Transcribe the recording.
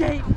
date.